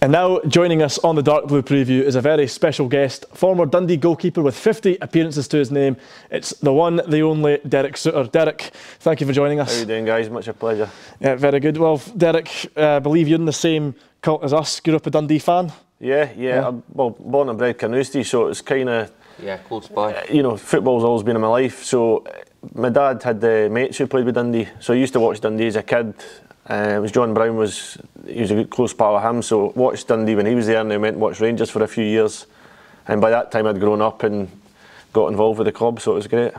And now joining us on the Dark Blue preview is a very special guest, former Dundee goalkeeper with 50 appearances to his name. It's the one, the only Derek Soutar. Derek, thank you for joining us. How are you doing, guys? Much a pleasure. Yeah, very good. Well, Derek, uh, I believe you're in the same cult as us. Grew up a Dundee fan. Yeah, yeah. yeah. I'm, well, born and bred Carnoustie, so it's kind of yeah, close by. Uh, you know, football's always been in my life. So my dad had uh, mates who played with Dundee, so I used to watch Dundee as a kid. Uh, it was John Brown was he was a good, close pal of him, so watched Dundee when he was there, and then went and watched Rangers for a few years. And by that time, I'd grown up and got involved with the club, so it was great.